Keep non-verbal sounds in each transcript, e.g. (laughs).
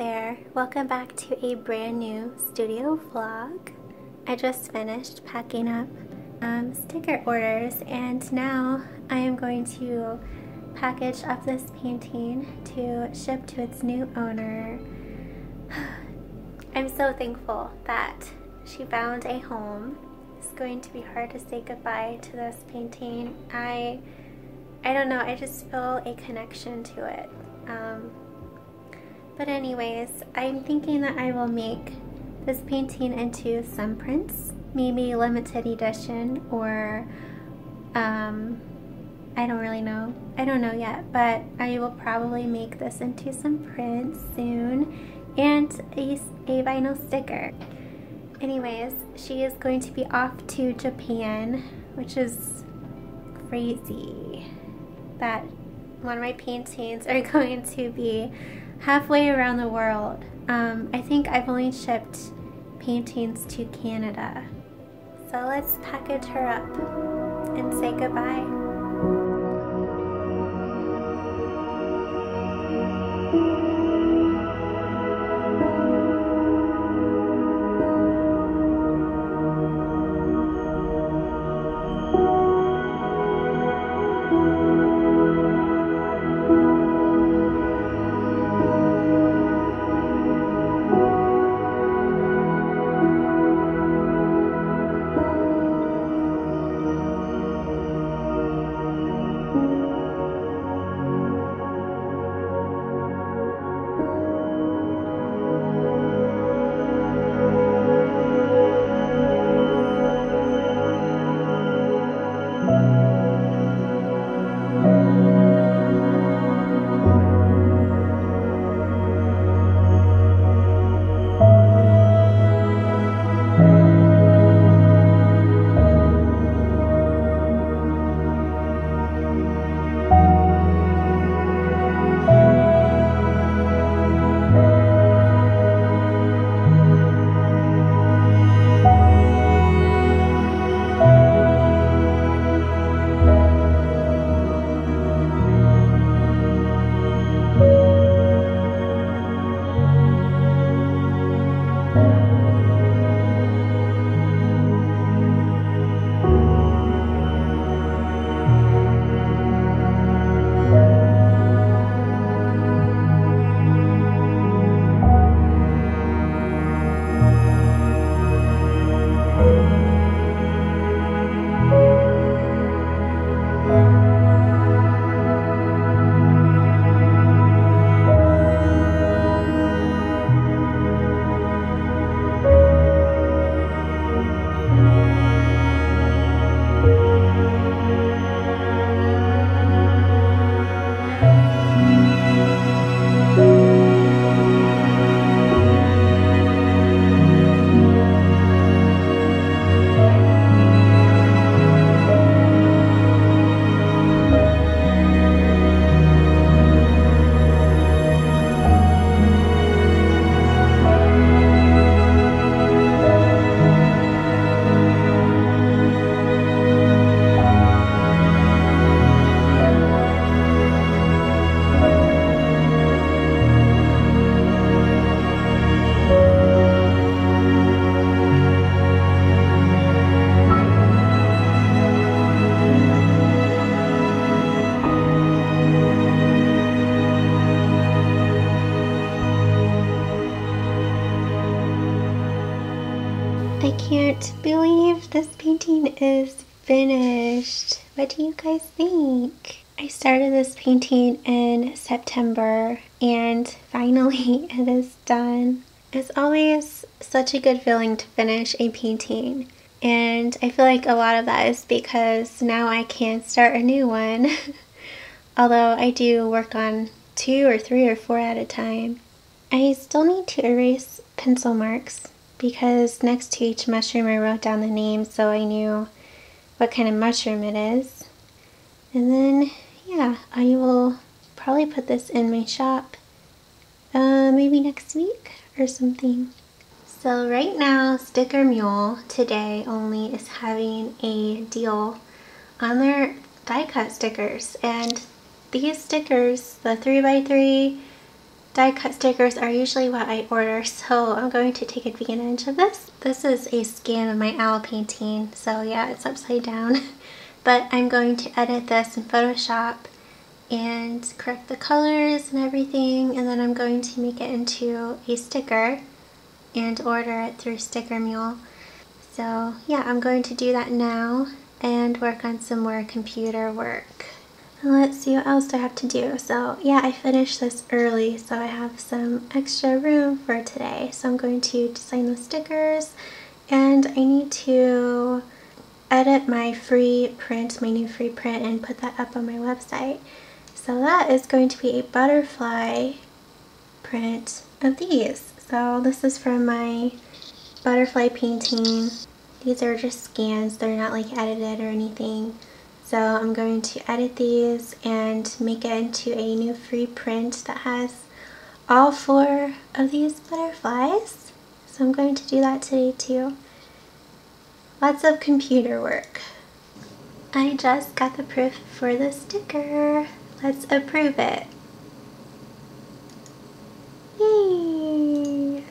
There, welcome back to a brand new studio vlog. I just finished packing up um, sticker orders and now I am going to package up this painting to ship to its new owner. (sighs) I'm so thankful that she found a home. It's going to be hard to say goodbye to this painting. I I don't know, I just feel a connection to it. Um, but anyways, I'm thinking that I will make this painting into some prints, maybe limited edition or um, I don't really know. I don't know yet, but I will probably make this into some prints soon and a, a vinyl sticker. Anyways, she is going to be off to Japan, which is crazy that one of my paintings are (laughs) going to be halfway around the world. Um, I think I've only shipped paintings to Canada. So let's package her up and say goodbye. Painting is finished. What do you guys think? I started this painting in September and finally (laughs) it is done. It's always such a good feeling to finish a painting and I feel like a lot of that is because now I can start a new one. (laughs) Although I do work on two or three or four at a time. I still need to erase pencil marks because next to each mushroom I wrote down the name so I knew what kind of mushroom it is. And then, yeah, I will probably put this in my shop uh, maybe next week or something. So right now, Sticker Mule today only is having a deal on their die cut stickers. And these stickers, the 3x3 die cut stickers are usually what I order, so I'm going to take advantage of this. This is a scan of my owl painting, so yeah, it's upside down. (laughs) but I'm going to edit this in Photoshop and correct the colors and everything, and then I'm going to make it into a sticker and order it through Sticker Mule. So yeah, I'm going to do that now and work on some more computer work. Let's see what else I have to do. So yeah, I finished this early, so I have some extra room for today. So I'm going to design the stickers and I need to edit my free print, my new free print and put that up on my website. So that is going to be a butterfly print of these. So this is from my butterfly painting. These are just scans, they're not like edited or anything. So I'm going to edit these and make it into a new free print that has all four of these butterflies. So I'm going to do that today too. Lots of computer work. I just got the proof for the sticker. Let's approve it. Yay!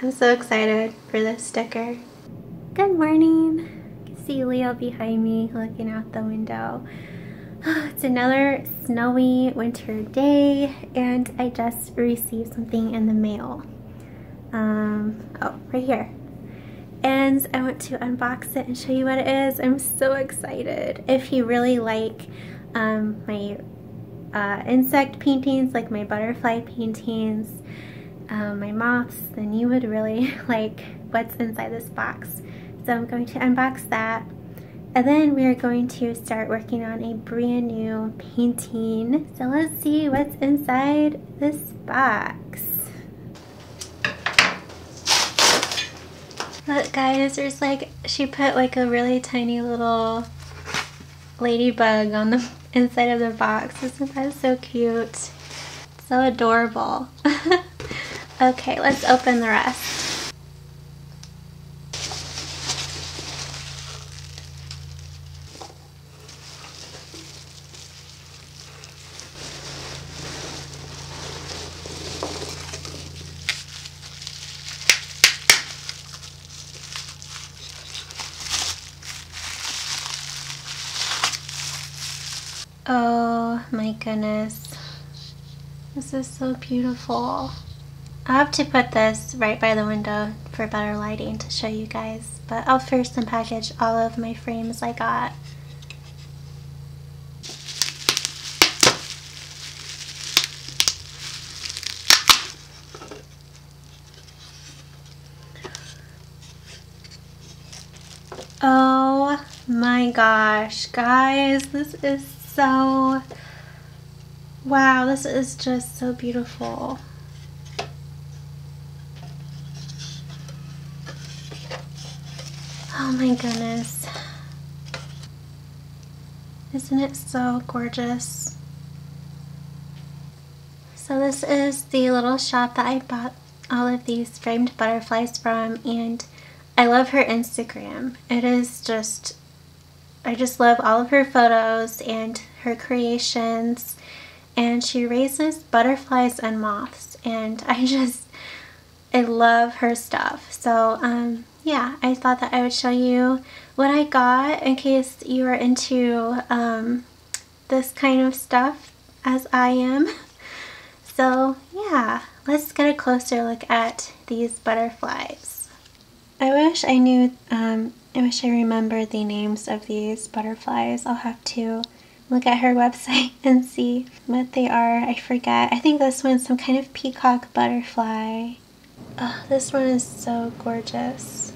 I'm so excited for this sticker. Good morning see Leo behind me looking out the window. (sighs) It's another snowy winter day and I just received something in the mail. Um, oh, right here. And I want to unbox it and show you what it is. I'm so excited. If you really like um, my uh, insect paintings, like my butterfly paintings, um, my moths, then you would really (laughs) like what's inside this box. So I'm going to unbox that. And then we are going to start working on a brand new painting. So let's see what's inside this box. Look guys, there's like, she put like a really tiny little ladybug on the (laughs) inside of the box. This Isn't that so cute? So adorable. (laughs) okay, let's open the rest. Oh my goodness. This is so beautiful. I have to put this right by the window for better lighting to show you guys. But I'll first unpackage all of my frames I got. Oh my gosh, guys, this is so, wow, this is just so beautiful. Oh my goodness. Isn't it so gorgeous? So this is the little shop that I bought all of these framed butterflies from and I love her Instagram. It is just I just love all of her photos and her creations and she raises butterflies and moths and I (laughs) just I love her stuff. So um yeah I thought that I would show you what I got in case you are into um this kind of stuff as I am. (laughs) So yeah let's get a closer look at these butterflies. I wish I knew um, I wish I remembered the names of these butterflies. I'll have to look at her website (laughs) and see what they are. I forget. I think this one's some kind of peacock butterfly. Oh, this one is so gorgeous.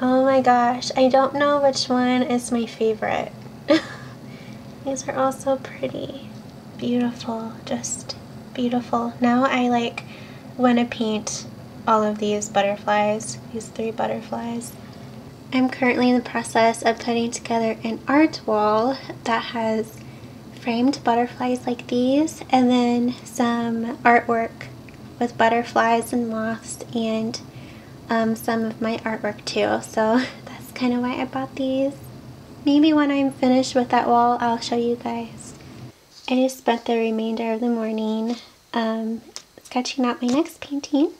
Oh my gosh, I don't know which one is my favorite. (laughs) These are all so pretty. Beautiful, just beautiful. Now I like want to paint all of these butterflies, these three butterflies. I'm currently in the process of putting together an art wall that has framed butterflies like these and then some artwork with butterflies and moths and um, some of my artwork too. So (laughs) that's kind of why I bought these. Maybe when I'm finished with that wall, I'll show you guys. I just spent the remainder of the morning um, sketching out my next painting.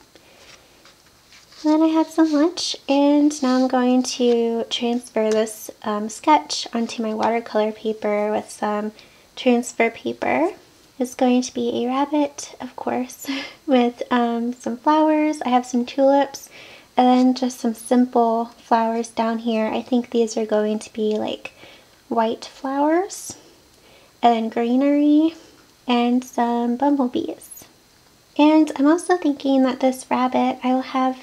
Then I had some lunch and now I'm going to transfer this um, sketch onto my watercolor paper with some transfer paper. It's going to be a rabbit, of course, (laughs) with um, some flowers. I have some tulips and then just some simple flowers down here. I think these are going to be like white flowers and then greenery and some bumblebees. And I'm also thinking that this rabbit, I will have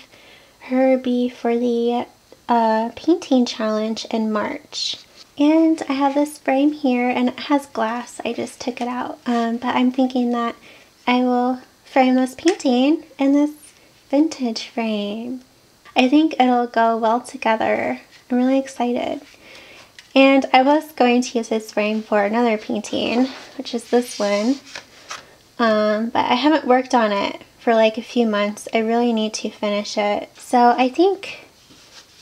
her be for the uh, painting challenge in March. And I have this frame here and it has glass. I just took it out. Um, but I'm thinking that I will frame this painting in this vintage frame. I think it'll go well together. I'm really excited. And I was going to use this frame for another painting, which is this one. Um, but I haven't worked on it for like a few months. I really need to finish it. So I think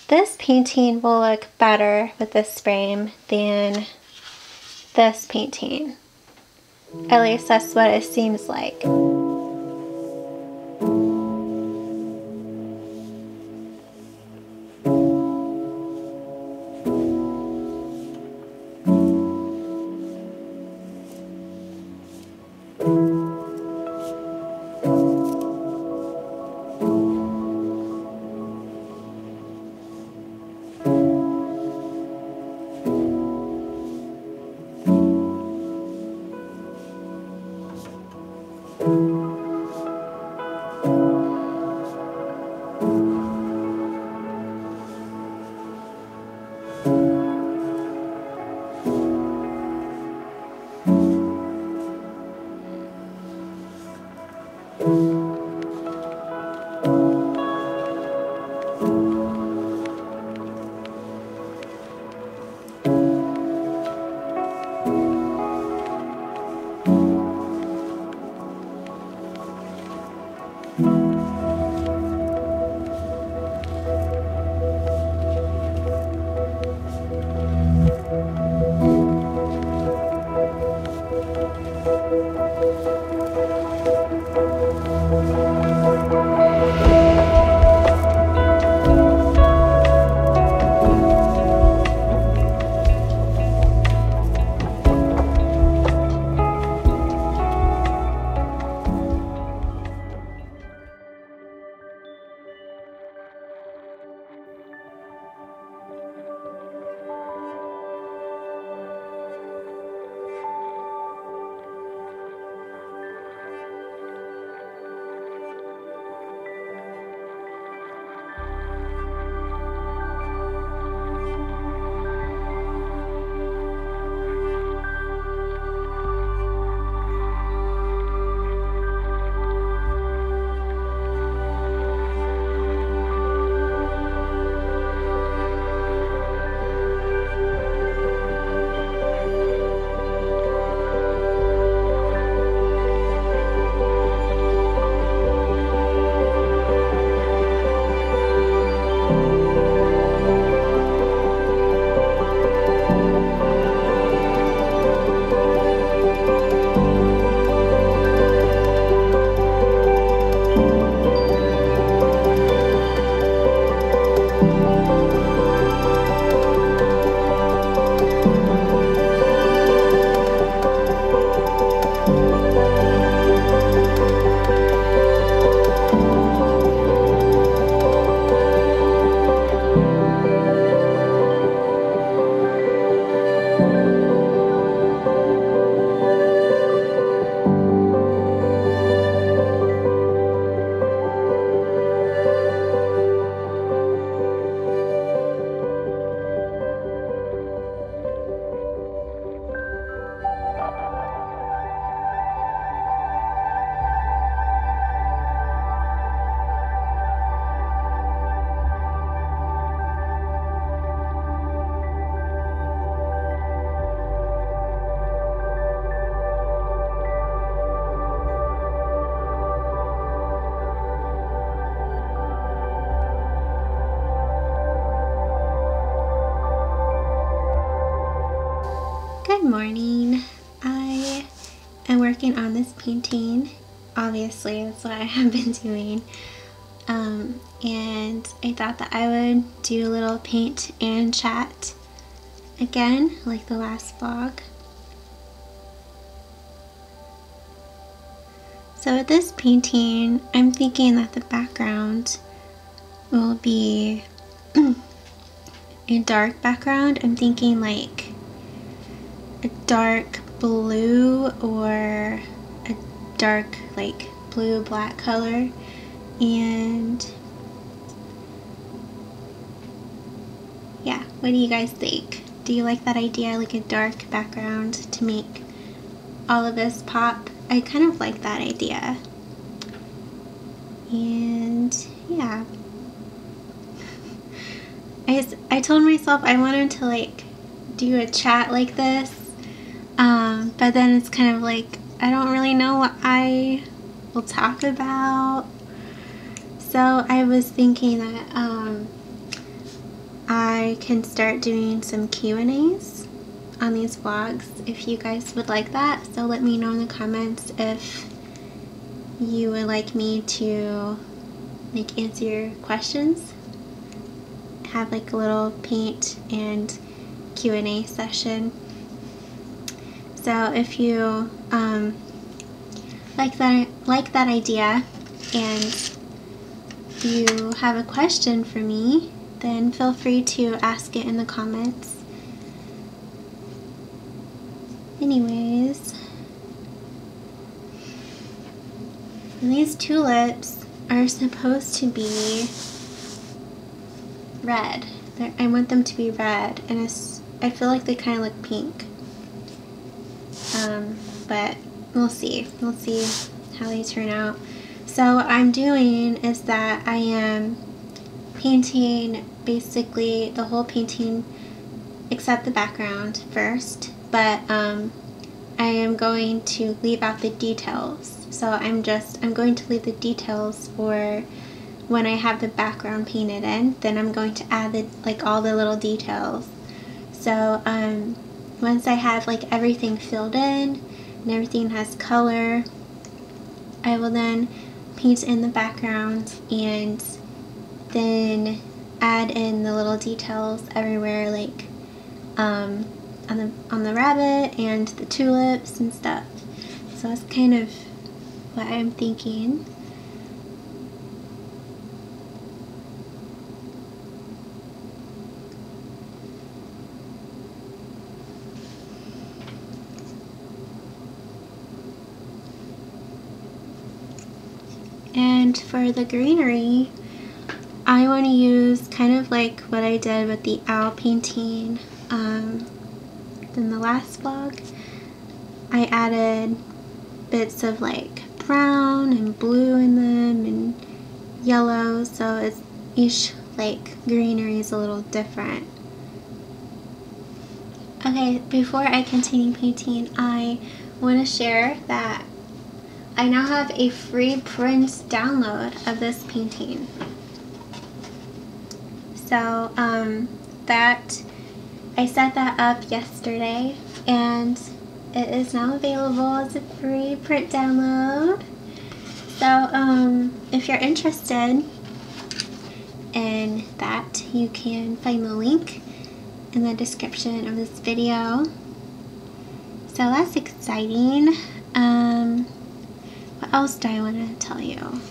this painting will look better with this frame than this painting. At least that's what it seems like. Working on this painting. Obviously, that's what I have been (laughs) doing. Um, and I thought that I would do a little paint and chat again, like the last vlog. So with this painting, I'm thinking that the background will be (clears throat) a dark background. I'm thinking like a dark blue or a dark like blue black color and yeah what do you guys think? Do you like that idea like a dark background to make all of this pop? I kind of like that idea. And yeah. (laughs) I, I told myself I wanted to like do a chat like this um, but then it's kind of like I don't really know what I will talk about so I was thinking that um, I can start doing some Q&As on these vlogs if you guys would like that. So let me know in the comments if you would like me to like answer your questions. Have like a little paint and Q&A session. So if you um, like that like that idea and you have a question for me, then feel free to ask it in the comments. Anyways, these tulips are supposed to be red. They're, I want them to be red, and I feel like they kind of look pink. But we'll see. We'll see how they turn out. So what I'm doing is that I am painting basically the whole painting except the background first, but um, I am going to leave out the details. So I'm just, I'm going to leave the details for when I have the background painted in, then I'm going to add the, like all the little details. So um, once I have like everything filled in and everything has color, I will then paint in the background and then add in the little details everywhere like um, on the on the rabbit and the tulips and stuff. So that's kind of what I'm thinking And for the greenery, I want to use kind of like what I did with the owl painting um, in the last vlog. I added bits of like brown and blue in them and yellow so it's each like greenery is a little different. Okay, before I continue painting, I want to share that I now have a free print download of this painting. So um, that I set that up yesterday and it is now available as a free print download. So um, if you're interested in that, you can find the link in the description of this video. So that's exciting. Um, else do I want to tell you?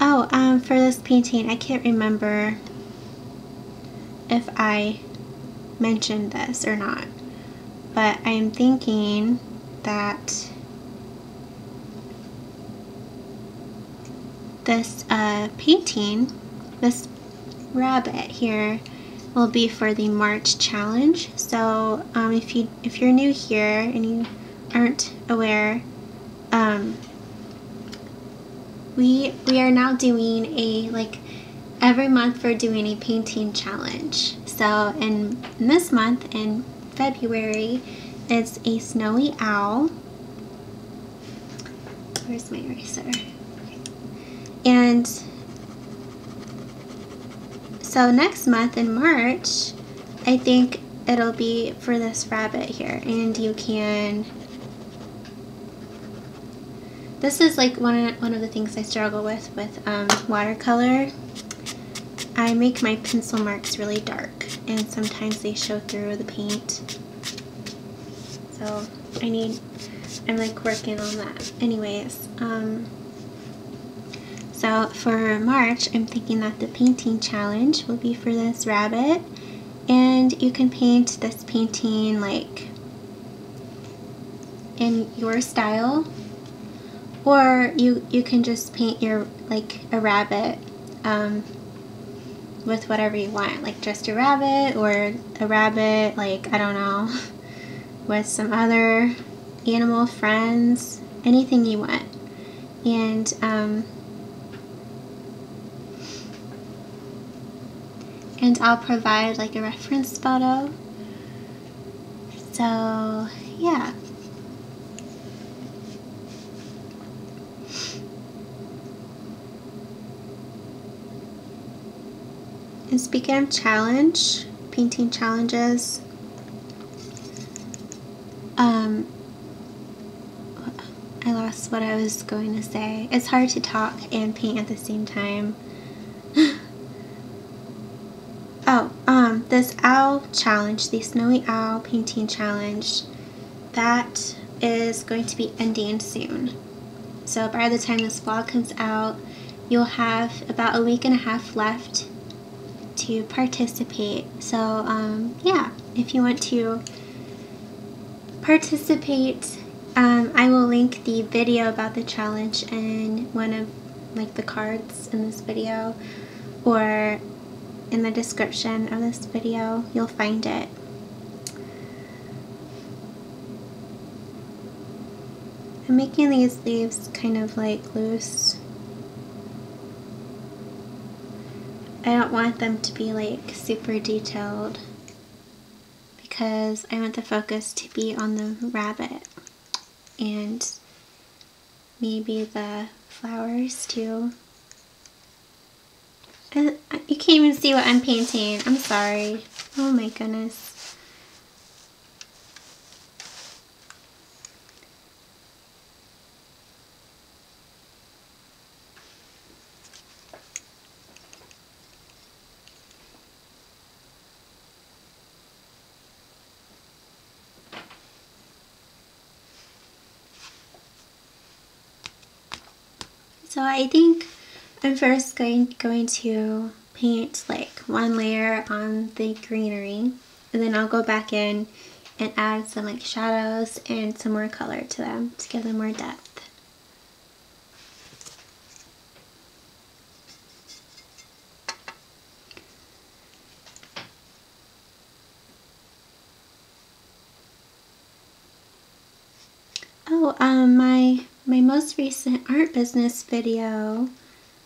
Oh, um, for this painting, I can't remember if I mentioned this or not, but I am thinking that this uh, painting, this rabbit here, will be for the March challenge. So um, if you if you're new here and you aren't aware, um, we we are now doing a like every month we're doing a painting challenge. So in, in this month in February it's a snowy owl. Where's my eraser? And so next month in March, I think it'll be for this rabbit here. And you can this is like one of, one of the things I struggle with with um, watercolor. I make my pencil marks really dark and sometimes they show through the paint. So I need, I'm like working on that. Anyways, um, so for March, I'm thinking that the painting challenge will be for this rabbit. And you can paint this painting like in your style or you you can just paint your like a rabbit um, with whatever you want like just a rabbit or a rabbit like I don't know (laughs) with some other animal friends anything you want. And um, and I'll provide like a reference photo. So yeah And speaking of challenge, painting challenges, um, I lost what I was going to say. It's hard to talk and paint at the same time. (gasps) oh, um, this owl challenge, the snowy owl painting challenge, that is going to be ending soon. So by the time this vlog comes out, you'll have about a week and a half left to participate. So um, yeah, if you want to participate, um, I will link the video about the challenge in one of like the cards in this video or in the description of this video. You'll find it. I'm making these leaves kind of like loose I don't want them to be like super detailed because I want the focus to be on the rabbit and maybe the flowers too. Uh, you can't even see what I'm painting. I'm sorry. Oh my goodness. So I think I'm first going, going to paint like one layer on the greenery and then I'll go back in and add some like shadows and some more color to them to give them more depth. Oh, um, my my most recent art business video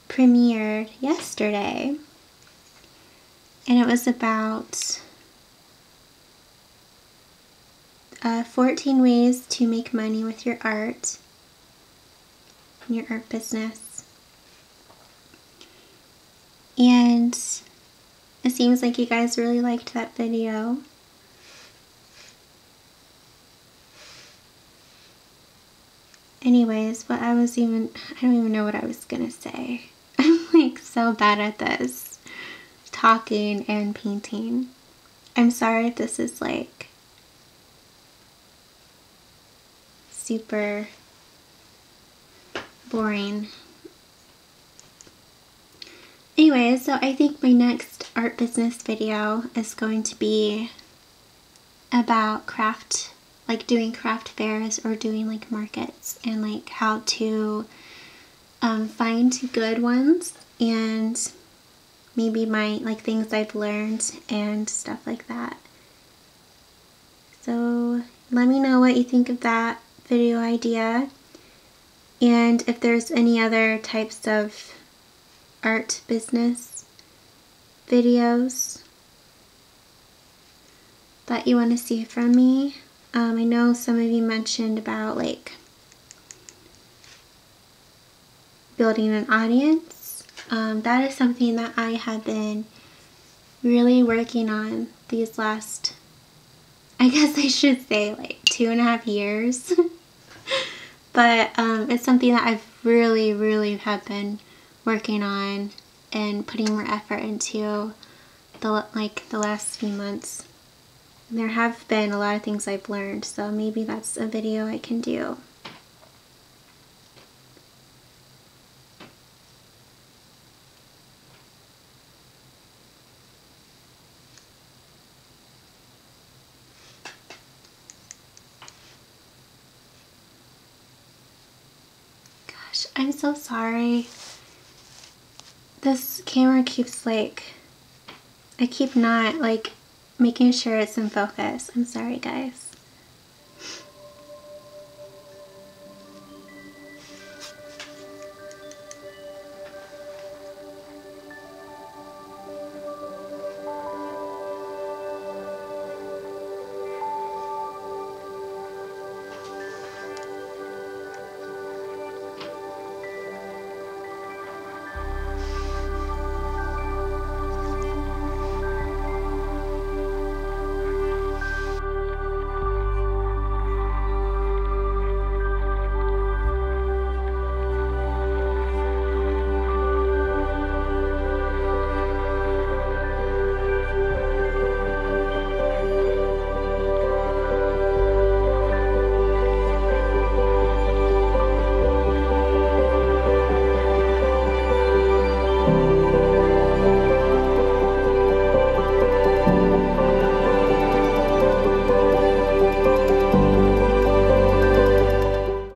premiered yesterday. And it was about uh, 14 ways to make money with your art, and your art business. And it seems like you guys really liked that video. Anyways, what I was even, I don't even know what I was gonna say. (laughs) I'm like so bad at this. Talking and painting. I'm sorry if this is like super boring. Anyways, so I think my next art business video is going to be about craft like doing craft fairs or doing like markets and like how to um, find good ones and maybe my like things I've learned and stuff like that. So let me know what you think of that video idea and if there's any other types of art business videos that you want to see from me. Um, I know some of you mentioned about like building an audience. Um, that is something that I have been really working on these last, I (laughs) guess I should say like two and a half years. (laughs) but um, it's something that I've really, really have been working on and putting more effort into the like the last few months. There have been a lot of things I've learned, so maybe that's a video I can do. Gosh, I'm so sorry. This camera keeps like, I keep not like making sure it's in focus. I'm sorry guys.